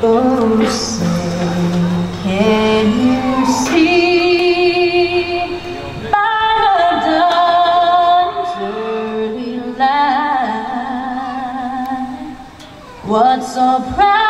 Oh, say, can you see by the dawn's early light what so proudly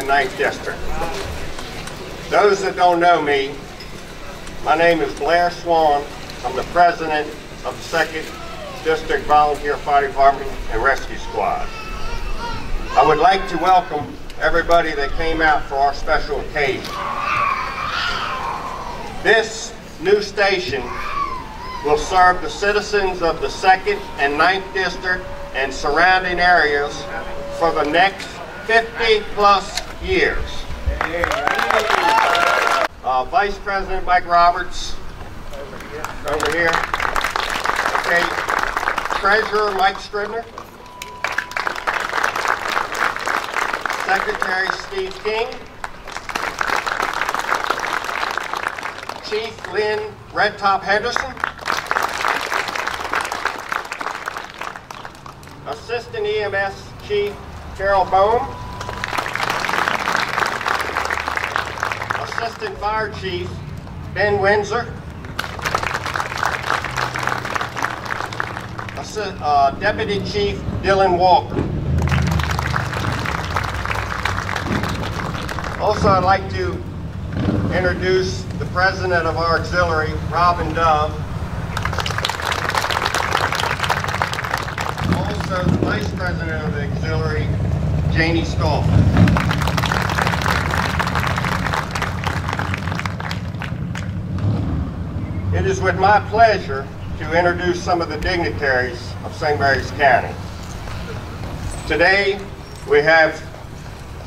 the second and ninth district. Those that don't know me, my name is Blair Swan. I'm the president of the second district volunteer fire department and rescue squad. I would like to welcome everybody that came out for our special occasion. This new station will serve the citizens of the 2nd and 9th District and surrounding areas for the next 50 plus years. Uh, Vice President Mike Roberts, over here. Okay, Treasurer Mike Scribner. Secretary Steve King. Chief Lynn Redtop Henderson. Assistant EMS Chief Carol Bohm. Assistant Fire Chief Ben Windsor. Uh, Deputy Chief Dylan Walker. Also, I'd like to introduce the president of our auxiliary, Robin Dove. Also, the vice president of the auxiliary, Janie Stahl. It is with my pleasure to introduce some of the dignitaries of St. Mary's County. Today, we have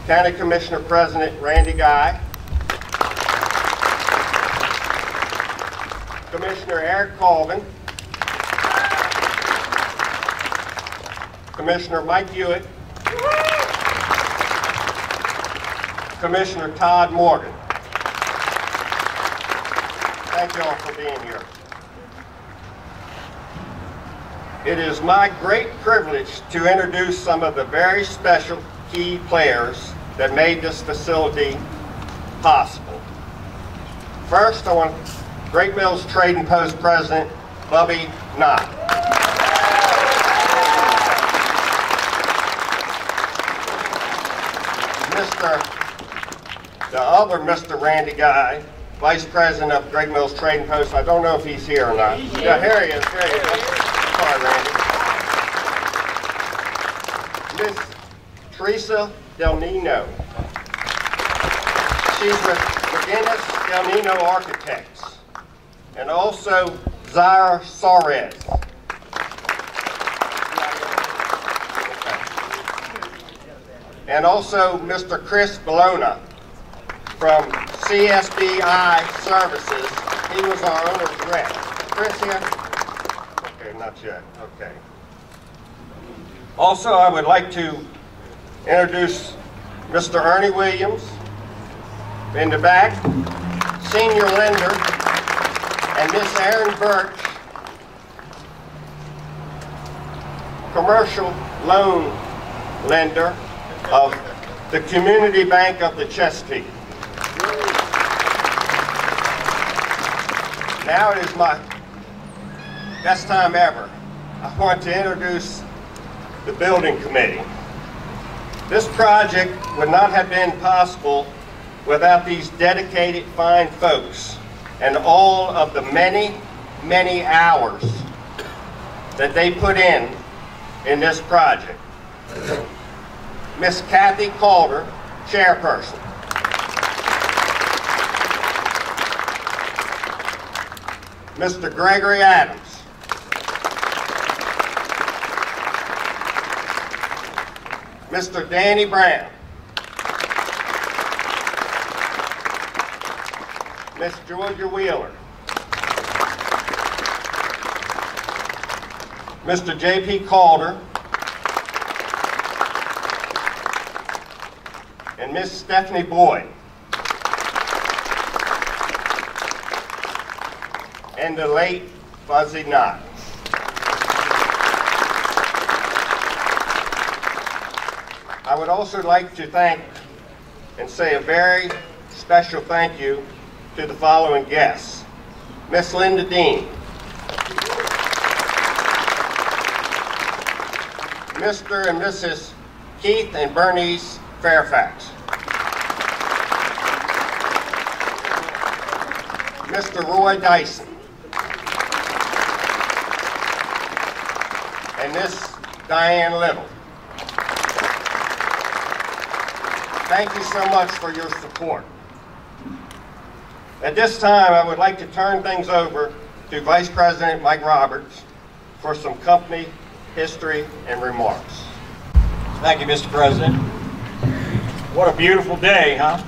County Commissioner President Randy Guy, Commissioner Eric Colvin, Commissioner Mike Hewitt, Commissioner Todd Morgan. Thank you all for being here. It is my great privilege to introduce some of the very special key players that made this facility possible. First, I want Great Mills Trading Post President Bubby Knott. Mr. The other Mr. Randy Guy, Vice President of Great Mills Trading Post. I don't know if he's here or not. Yeah, here he is. Here he is. Sorry, Randy. Miss Teresa Del Nino. She's with McGinnis Del Nino Architects. And also Zaire Sorez. And also Mr. Chris Bologna from CSBI Services. He was our owner's rep. Chris here? Okay, not yet. Okay. Also, I would like to introduce Mr. Ernie Williams in the back, senior lender, and Miss Erin Birch, commercial loan lender of the Community Bank of the Chesapeake. Now it is my best time ever. I want to introduce the building committee. This project would not have been possible without these dedicated fine folks and all of the many, many hours that they put in in this project. Miss Kathy Calder, chairperson. Mr. Gregory Adams. Mr. Danny Brown. Miss Georgia Wheeler. Mr. J.P. Calder. And Miss Stephanie Boyd. And the late Fuzzy Knott. I would also like to thank and say a very special thank you to the following guests. Miss Linda Dean. Mr. and Mrs. Keith and Bernice Fairfax. Mr. Roy Dyson. And Miss Diane Little. Thank you so much for your support. At this time, I would like to turn things over to Vice President Mike Roberts for some company history and remarks. Thank you, Mr. President. What a beautiful day, huh?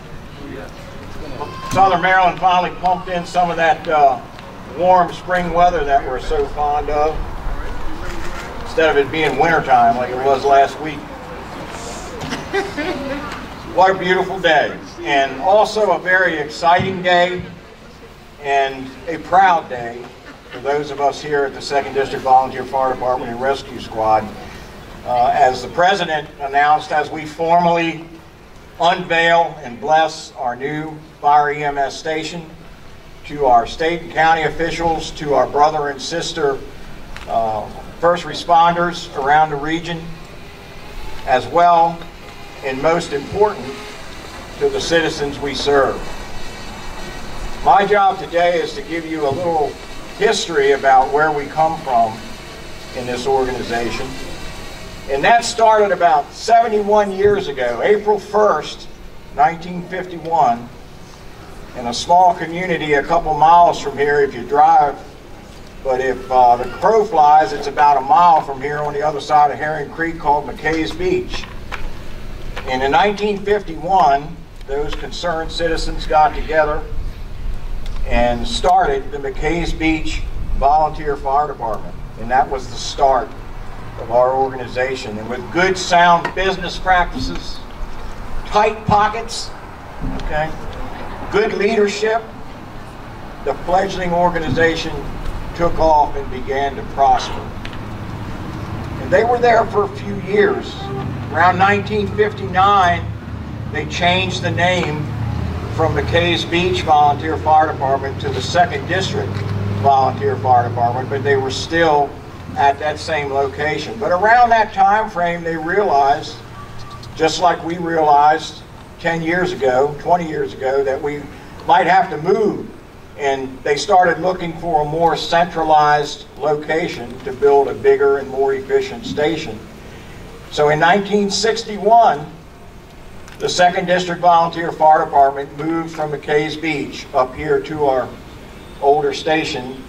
Southern Maryland finally pumped in some of that uh, warm spring weather that we're so fond of, instead of it being wintertime like it was last week. What a beautiful day. And also a very exciting day and a proud day for those of us here at the 2nd District Volunteer Fire Department and Rescue Squad. Uh, as the President announced, as we formally unveil and bless our new fire EMS station, to our state and county officials, to our brother and sister uh, first responders around the region, as well and most important, to the citizens we serve. My job today is to give you a little history about where we come from in this organization. And that started about 71 years ago, April 1st, 1951, in a small community a couple miles from here if you drive. But if uh, the crow flies, it's about a mile from here on the other side of Herring Creek called McKay's Beach. And in 1951, those concerned citizens got together and started the McKay's Beach Volunteer Fire Department. And that was the start of our organization. And with good, sound business practices, tight pockets, okay, good leadership, the fledgling organization took off and began to prosper. And they were there for a few years. Around 1959, they changed the name from the McKay's Beach Volunteer Fire Department to the 2nd District Volunteer Fire Department, but they were still at that same location. But around that time frame, they realized, just like we realized 10 years ago, 20 years ago, that we might have to move. And they started looking for a more centralized location to build a bigger and more efficient station. So in 1961, the 2nd District Volunteer Fire Department moved from McKay's Beach up here to our older station.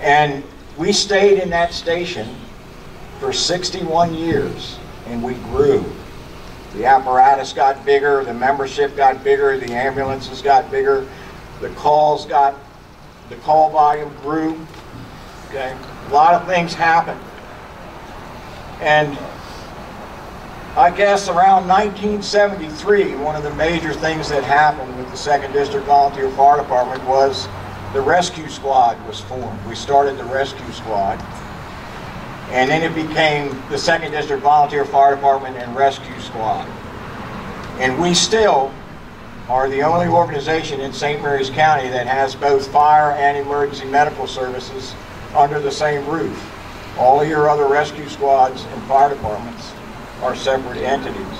And we stayed in that station for 61 years and we grew. The apparatus got bigger, the membership got bigger, the ambulances got bigger, the calls got, the call volume grew. Okay, a lot of things happened. And I guess around 1973, one of the major things that happened with the 2nd District Volunteer Fire Department was the rescue squad was formed. We started the rescue squad. And then it became the 2nd District Volunteer Fire Department and Rescue Squad. And we still are the only organization in St. Mary's County that has both fire and emergency medical services under the same roof. All of your other rescue squads and fire departments are separate entities.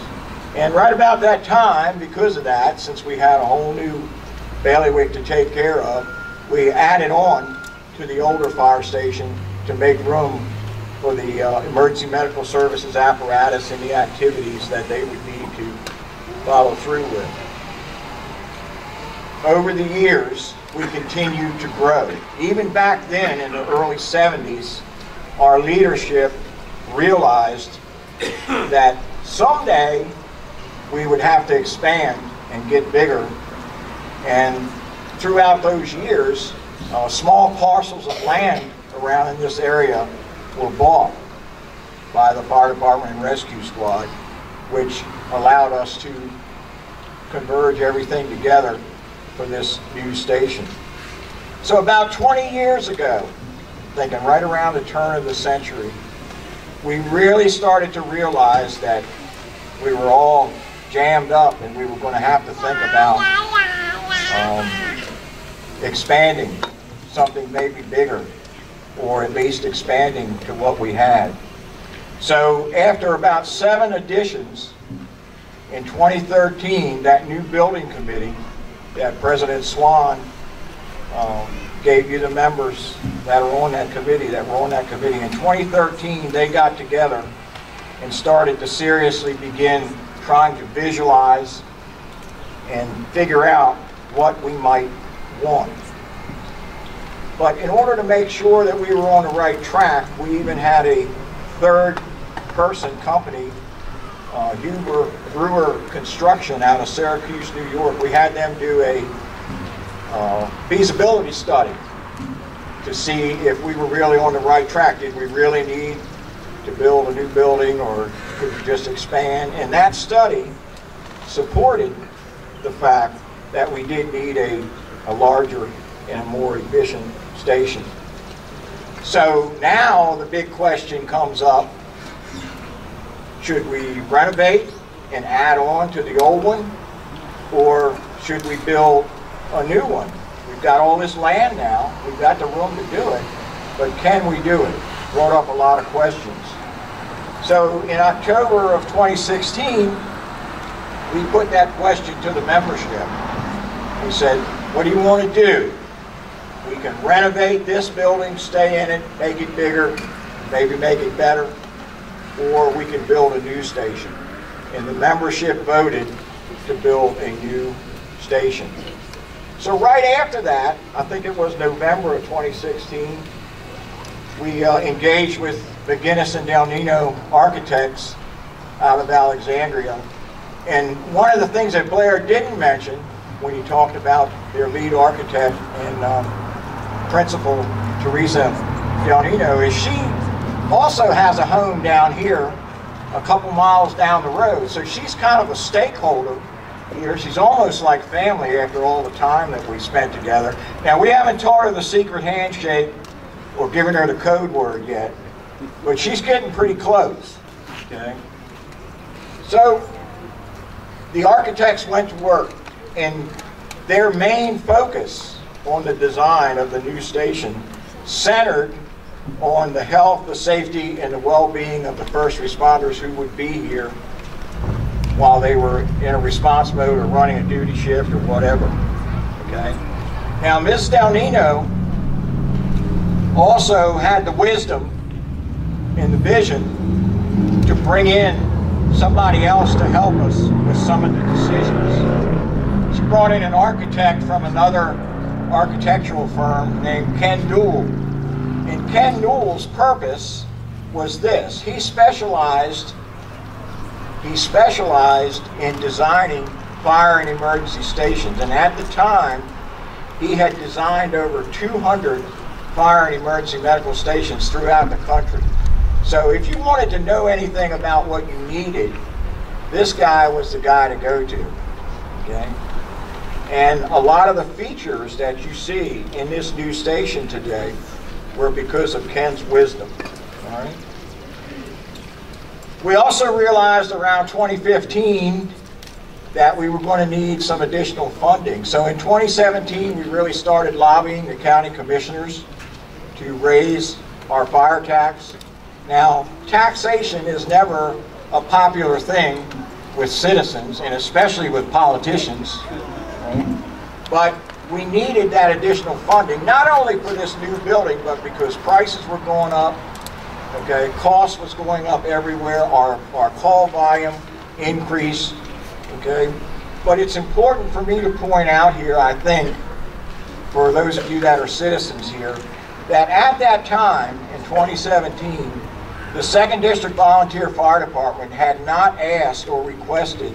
And right about that time, because of that, since we had a whole new bailiwick to take care of, we added on to the older fire station to make room for the uh, emergency medical services apparatus and the activities that they would need to follow through with. Over the years, we continued to grow. Even back then, in the early 70s, our leadership realized that someday we would have to expand and get bigger. And throughout those years, uh, small parcels of land around in this area were bought by the fire department and rescue squad, which allowed us to converge everything together for this new station. So about 20 years ago, thinking right around the turn of the century, we really started to realize that we were all jammed up and we were going to have to think about um, expanding something maybe bigger or at least expanding to what we had. So after about seven additions in 2013, that new building committee that President Swan um, gave you the members that are on that committee, that were on that committee. In 2013, they got together and started to seriously begin trying to visualize and figure out what we might want. But in order to make sure that we were on the right track, we even had a third person company, uh, Huber Brewer Construction out of Syracuse, New York. We had them do a uh, feasibility study to see if we were really on the right track. Did we really need to build a new building or could we just expand? And that study supported the fact that we did need a, a larger and a more efficient station. So now the big question comes up, should we renovate and add on to the old one? Or should we build a new one? We've got all this land now, we've got the room to do it, but can we do it? Brought up a lot of questions. So in October of 2016, we put that question to the membership. We said, what do you want to do? We can renovate this building, stay in it, make it bigger, maybe make it better, or we can build a new station. And the membership voted to build a new station. So right after that, I think it was November of 2016, we uh, engaged with McGinnis and Del Nino architects out of Alexandria. And one of the things that Blair didn't mention when he talked about their lead architect and um, principal, Teresa Del Nino, is she also has a home down here a couple miles down the road. So she's kind of a stakeholder here. She's almost like family after all the time that we spent together. Now, we haven't taught her the secret handshake or given her the code word yet, but she's getting pretty close. Okay? So, the architects went to work, and their main focus on the design of the new station centered on the health, the safety, and the well-being of the first responders who would be here while they were in a response mode or running a duty shift or whatever. Okay. Now, Ms. Del Nino also had the wisdom and the vision to bring in somebody else to help us with some of the decisions. She brought in an architect from another architectural firm named Ken Newell. And Ken Newell's purpose was this. He specialized he specialized in designing fire and emergency stations. And at the time, he had designed over 200 fire and emergency medical stations throughout the country. So if you wanted to know anything about what you needed, this guy was the guy to go to. Okay? And a lot of the features that you see in this new station today were because of Ken's wisdom. All right? We also realized around 2015 that we were going to need some additional funding. So in 2017, we really started lobbying the county commissioners to raise our fire tax. Now, taxation is never a popular thing with citizens and especially with politicians. But we needed that additional funding, not only for this new building, but because prices were going up, okay, cost was going up everywhere, our, our call volume increased, okay? But it's important for me to point out here, I think, for those of you that are citizens here, that at that time, in 2017, the Second District Volunteer Fire Department had not asked or requested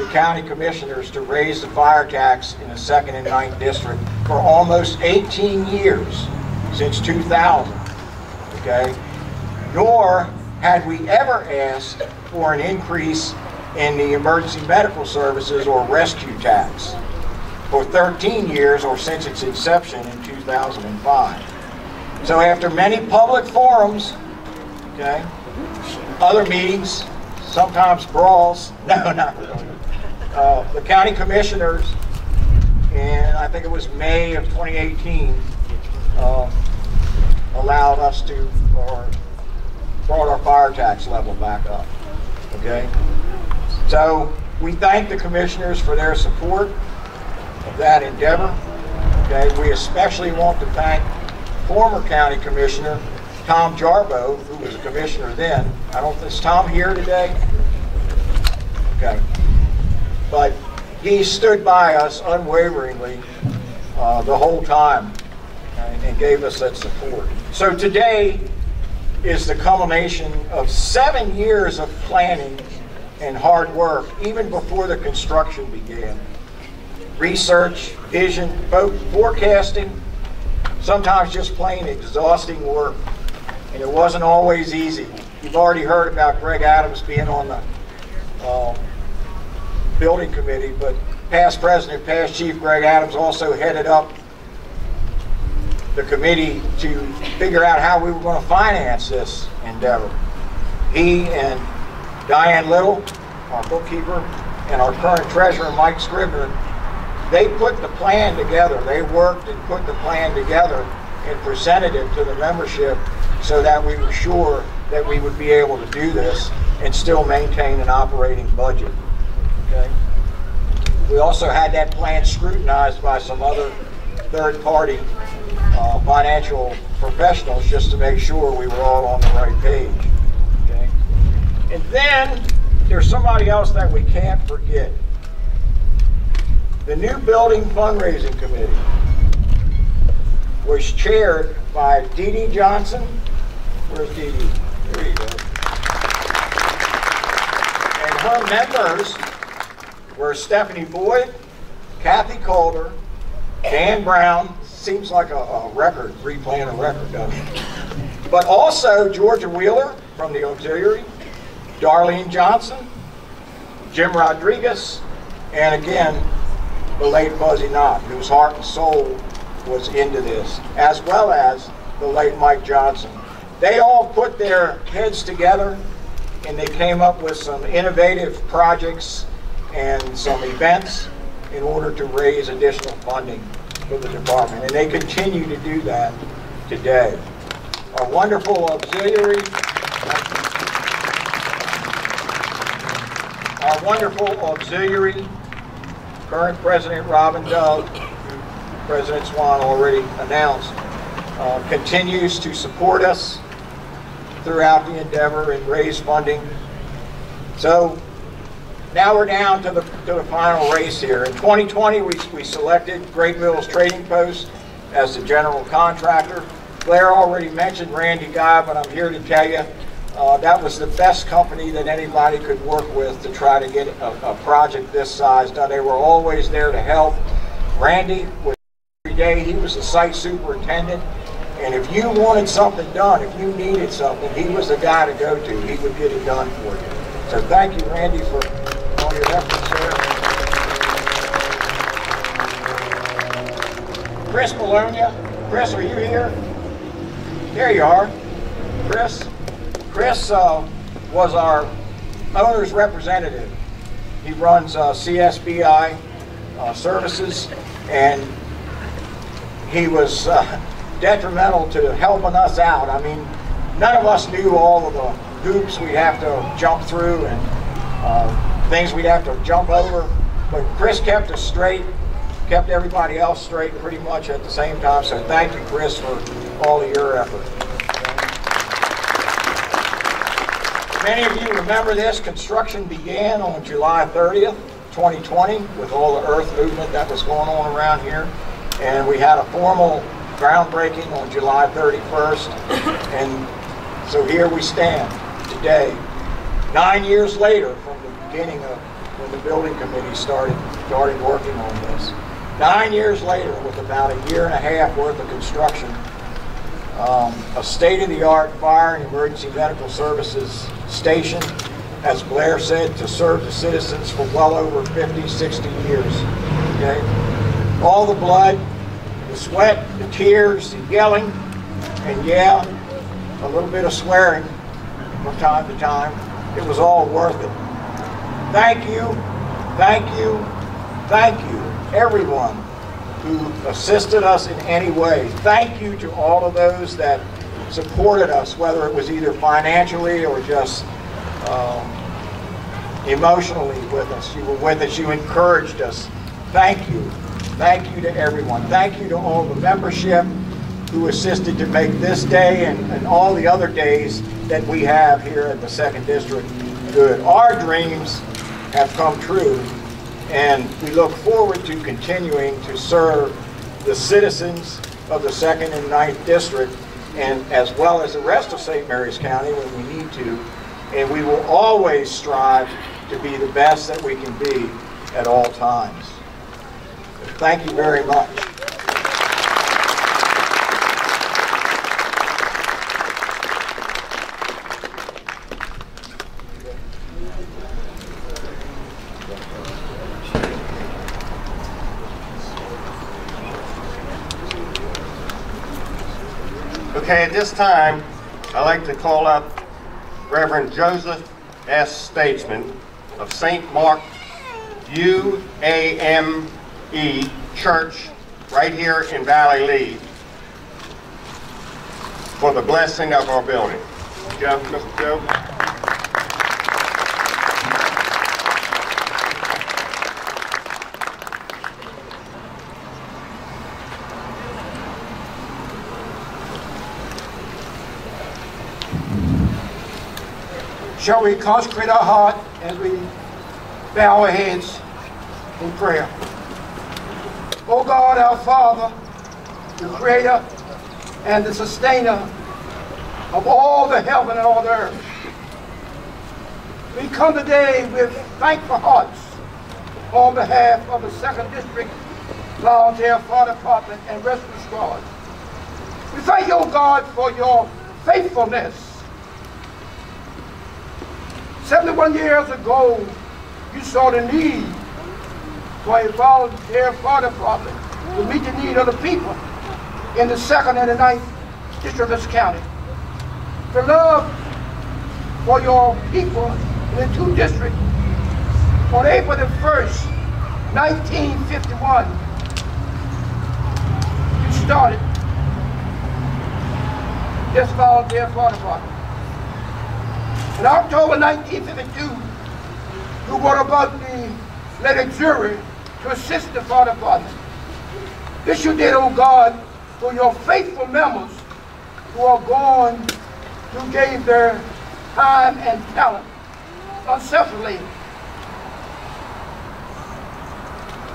the county commissioners to raise the fire tax in the Second and Ninth District for almost 18 years, since 2000, okay? Nor had we ever asked for an increase in the emergency medical services or rescue tax for 13 years or since its inception in 2005. So after many public forums, okay, other meetings, sometimes brawls, no, not really, uh, the county commissioners, and I think it was May of 2018, uh, allowed us to, or brought our fire tax level back up, okay? So we thank the commissioners for their support of that endeavor. Okay, we especially want to thank former county commissioner Tom Jarboe, who was a commissioner then. I don't, is Tom here today? Okay. But he stood by us unwaveringly uh, the whole time and, and gave us that support. So today is the culmination of seven years of planning and hard work, even before the construction began. Research, vision, forecasting, sometimes just plain exhausting work. And it wasn't always easy. You've already heard about Greg Adams being on the uh, building committee, but past president, past chief Greg Adams also headed up the committee to figure out how we were going to finance this endeavor. He and Diane Little, our bookkeeper, and our current treasurer, Mike Scribner, they put the plan together. They worked and put the plan together and presented it to the membership so that we were sure that we would be able to do this and still maintain an operating budget. Okay? We also had that plan scrutinized by some other third-party uh, financial professionals just to make sure we were all on the right page. Okay? And then there's somebody else that we can't forget. The new building fundraising committee was chaired by Dee Dee Johnson. Where's Dee Dee? There you go. And her members were Stephanie Boyd, Kathy Calder, Dan Brown, seems like a, a record, replaying a record, doesn't it? But also Georgia Wheeler from the auxiliary, Darlene Johnson, Jim Rodriguez, and again, the late Buzzy Knott, whose heart and soul was into this, as well as the late Mike Johnson. They all put their heads together and they came up with some innovative projects and some events in order to raise additional funding for the department. And they continue to do that today. Our wonderful auxiliary, our wonderful auxiliary, current President Robin Dove, President Swan already announced, uh, continues to support us throughout the endeavor and raise funding. So now we're down to the, to the final race here. In 2020, we, we selected Great Mills Trading Post as the general contractor. Blair already mentioned Randy Guy, but I'm here to tell you Uh, That was the best company that anybody could work with to try to get a, a project this size done. They were always there to help. Randy was every day, he was the site superintendent, and if you wanted something done, if you needed something, he was the guy to go to. He would get it done for you. So thank you, Randy, for Chris Bologna. Chris, are you here? There you are. Chris. Chris uh, was our owner's representative. He runs uh, CSBI uh, services, and he was uh, detrimental to helping us out. I mean, none of us knew all of the hoops we'd have to jump through and uh, things we'd have to jump over, but Chris kept us straight, kept everybody else straight pretty much at the same time. So thank you, Chris, for all of your effort. Many of you remember this. Construction began on July 30th, 2020, with all the earth movement that was going on around here. And we had a formal groundbreaking on July 31st. And so here we stand today, nine years later from the beginning of when the building committee started, started working on this. Nine years later, with about a year and a half worth of construction, um, a state-of-the-art fire and emergency medical services station, as Blair said, to serve the citizens for well over 50, 60 years. Okay? All the blood, the sweat, the tears, the yelling, and yeah, a little bit of swearing from time to time. It was all worth it. Thank you, thank you, thank you, everyone who assisted us in any way. Thank you to all of those that supported us, whether it was either financially or just um, emotionally with us. You were with us, you encouraged us. Thank you. Thank you to everyone. Thank you to all the membership who assisted to make this day and, and all the other days that we have here at the Second District good. Our dreams have come true and we look forward to continuing to serve the citizens of the Second and Ninth District, and as well as the rest of St. Mary's County when we need to. And we will always strive to be the best that we can be at all times. Thank you very much. Okay, at this time, I'd like to call up Reverend Joseph S. Statesman of St. Mark UAME Church right here in Valley Lee for the blessing of our building. Joe, Mr. Joe? Shall we consecrate our heart as we bow our heads in prayer? O God, our Father, the Creator and the Sustainer of all the heaven and all the earth, we come today with thankful hearts on behalf of the Second District Volunteer Fire Department and Rescue Squad. We thank you, God, for your faithfulness 71 years ago, you saw the need for a volunteer fire department to meet the need of the people in the second and the ninth district of this county. The love for your people in the two districts on April the 1st, 1951, you started this volunteer fire department. In October 1952, you brought about the letter jury to assist the father department. This you did, oh God, for your faithful members who are gone, who gave their time and talent unselfishly.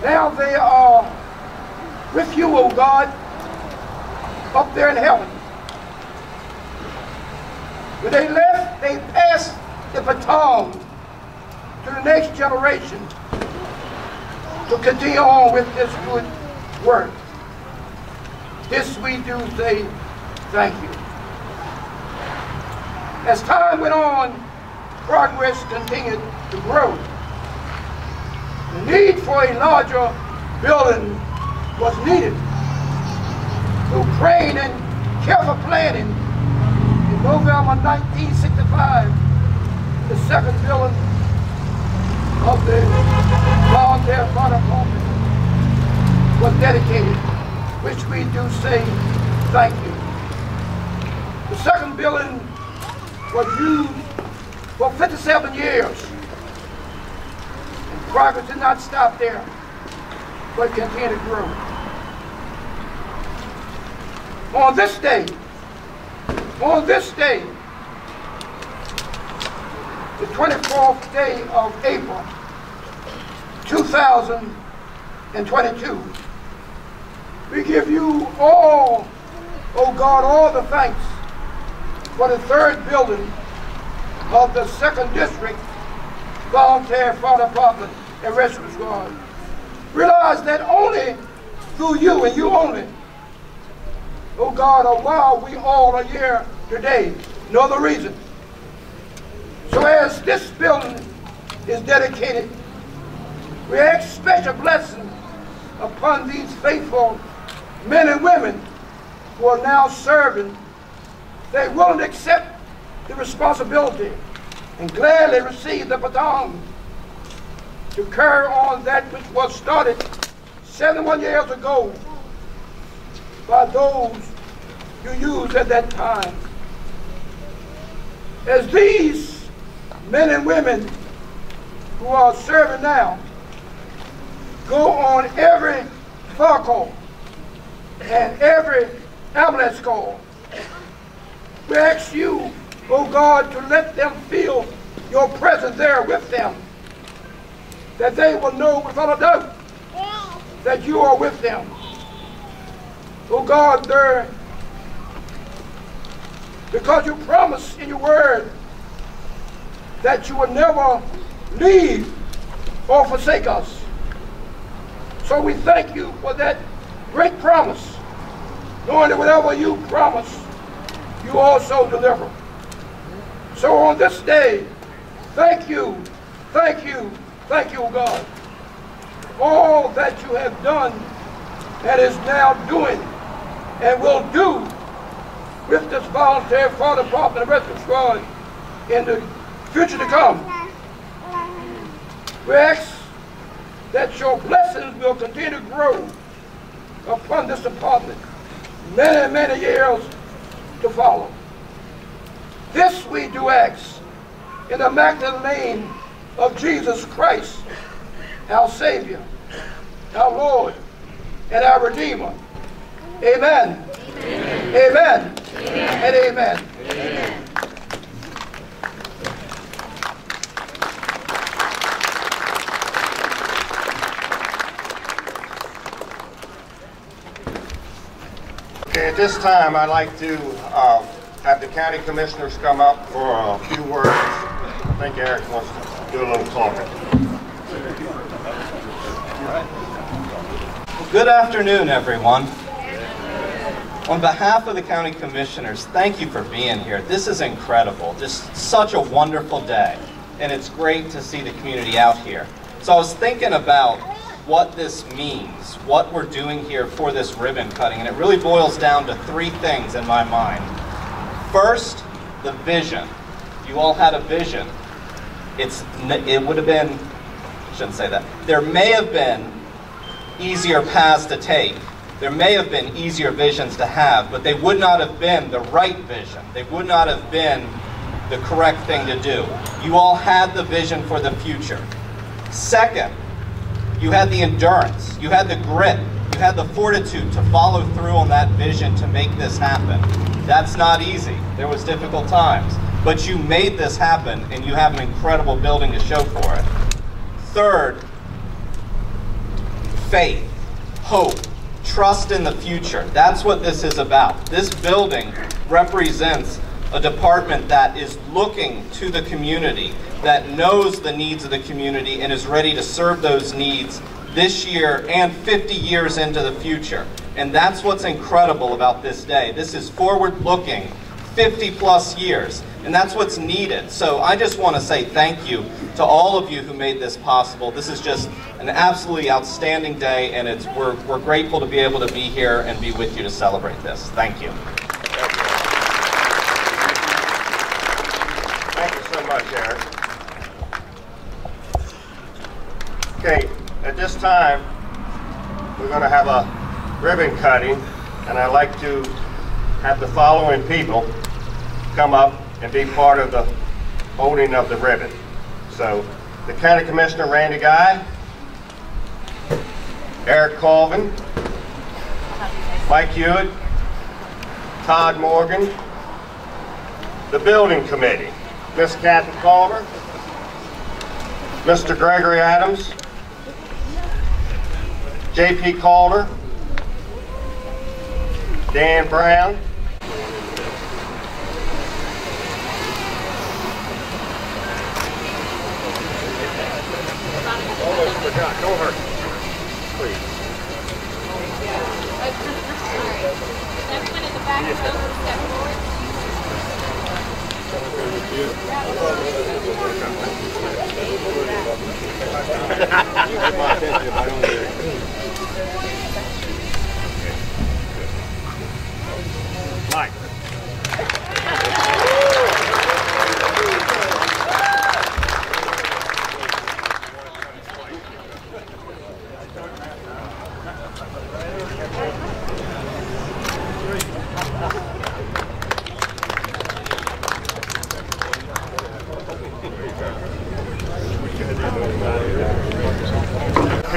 Now they are with you, oh God, up there in heaven. When they left they passed the baton to the next generation to continue on with this good work. This we do say thank you. As time went on, progress continued to grow. The need for a larger building was needed. Through praying and careful planning, in November 1965, the second building of the volunteer fire department was dedicated, which we do say thank you. The second building was used for 57 years. And progress did not stop there, but continued to grow. On this day, on this day, the 24th day of April, 2022, we give you all, oh God, all the thanks for the third building of the second district volunteer fire department and rescue squad. Realize that only through you and you only, oh God, are while we all are here today. No other reason. So as this building is dedicated, we ask special blessing upon these faithful men and women who are now serving. They're willing to accept the responsibility and gladly receive the baton to carry on that which was started 71 years ago by those you used at that time. As these men and women who are serving now go on every call and every ambulance call, we ask you, oh God, to let them feel your presence there with them, that they will know without a doubt that you are with them. Oh God, there, because you promised in your word that you would never leave or forsake us. So we thank you for that great promise, knowing that whatever you promise, you also deliver. So on this day, thank you, thank you, thank you, God. All that you have done and is now doing and will do with this voluntary volunteer fire department and rescue squad in the future to come. We ask that your blessings will continue to grow upon this department many, many years to follow. This we do ask in the immaculate name of Jesus Christ, our Savior, our Lord, and our Redeemer. Amen. Amen. And amen. Okay, at this time, I'd like to uh, have the county commissioners come up for a few words. I think Eric wants to do a little talking. Good afternoon, everyone. On behalf of the county commissioners, thank you for being here. This is incredible. Just such a wonderful day. And it's great to see the community out here. So I was thinking about what this means, what we're doing here for this ribbon cutting, and it really boils down to three things in my mind. First, the vision. You all had a vision. It's, it would have been, I shouldn't say that. There may have been easier paths to take. There may have been easier visions to have, but they would not have been the right vision. They would not have been the correct thing to do. You all had the vision for the future. Second, you had the endurance, you had the grit, you had the fortitude to follow through on that vision to make this happen. That's not easy. There was difficult times, but you made this happen and you have an incredible building to show for it. Third, faith, hope, trust in the future. That's what this is about. This building represents a department that is looking to the community, that knows the needs of the community and is ready to serve those needs this year and 50 years into the future. And that's what's incredible about this day. This is forward looking 50 plus years, and that's what's needed. So I just want to say thank you to all of you who made this possible. This is just an absolutely outstanding day, and it's, we're, we're grateful to be able to be here and be with you to celebrate this. Thank you. Thank you so much, Eric. Okay, at this time, we're going to have a ribbon cutting, and I'd like to have the following people come up and be part of the holding of the ribbon. So, the County Commissioner Randy Guy, Eric Colvin, Mike Hewitt, Todd Morgan, the Building Committee, Miss Kathy Calder, Mr. Gregory Adams, J.P. Calder, Dan Brown, Almost forgot, don't hurt, please. Everyone in the back row, step forward. Mike.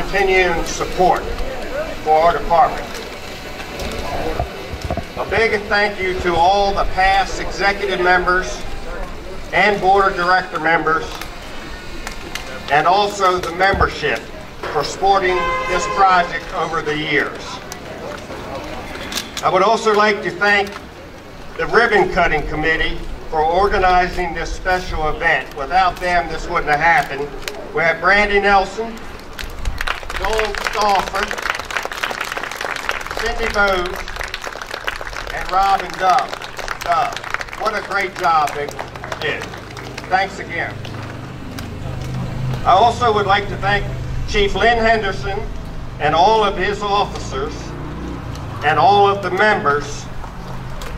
Continuing support for our department. A big thank you to all the past executive members and board of director members, and also the membership for supporting this project over the years. I would also like to thank the ribbon cutting committee for organizing this special event. Without them, this wouldn't have happened. We have Brandy Nelson, Joel Stauffer, Cindy Bowes, and Robin Dove. Dove. What a great job they did. Thanks again. I also would like to thank Chief Lynn Henderson and all of his officers and all of the members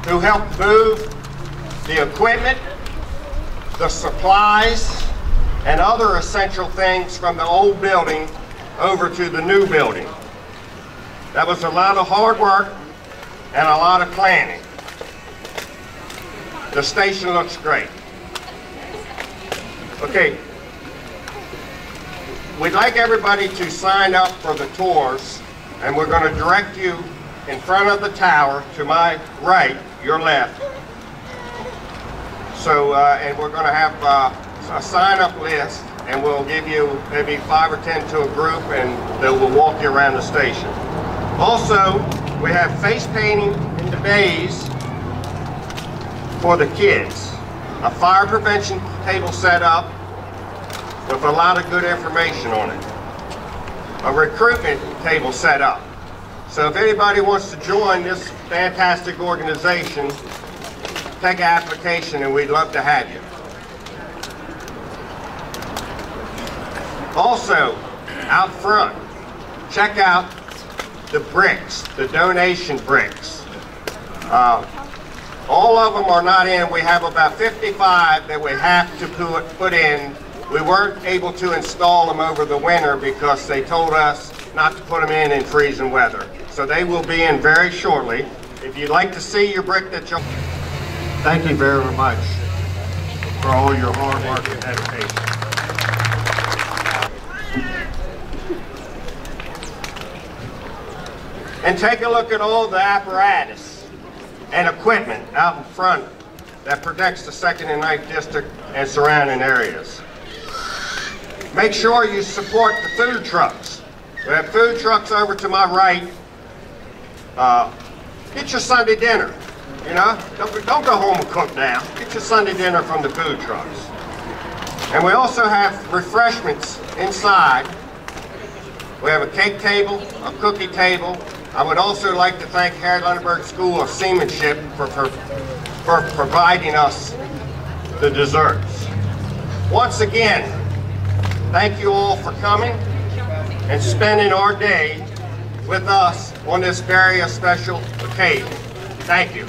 who helped move the equipment, the supplies, and other essential things from the old building over to the new building. That was a lot of hard work and a lot of planning. The station looks great. Okay. We'd like everybody to sign up for the tours, and we're going to direct you in front of the tower to my right, your left. So, uh, and we're going to have uh, a sign-up list, and we'll give you maybe five or ten to a group, and they will walk you around the station. Also, we have face painting in the bays for the kids. A fire prevention table set up with a lot of good information on it. A recruitment table set up. So if anybody wants to join this fantastic organization, take an application and we'd love to have you. Also, out front, check out the bricks, the donation bricks. Uh, all of them are not in. We have about 55 that we have to put, put in. We weren't able to install them over the winter because they told us not to put them in in freezing weather. So they will be in very shortly. If you'd like to see your brick that you'll... Thank you very much for all your hard work and dedication. And take a look at all the apparatus and equipment out in front that protects the second and ninth district and surrounding areas. Make sure you support the food trucks. We have food trucks over to my right. Uh, get your Sunday dinner. You know, don't, don't go home and cook now. Get your Sunday dinner from the food trucks. And we also have refreshments inside. We have a cake table, a cookie table. I would also like to thank Harry Lundeberg School of Seamanship for, for, for providing us the desserts. Once again, thank you all for coming and spending our day with us on this very special occasion. Thank you.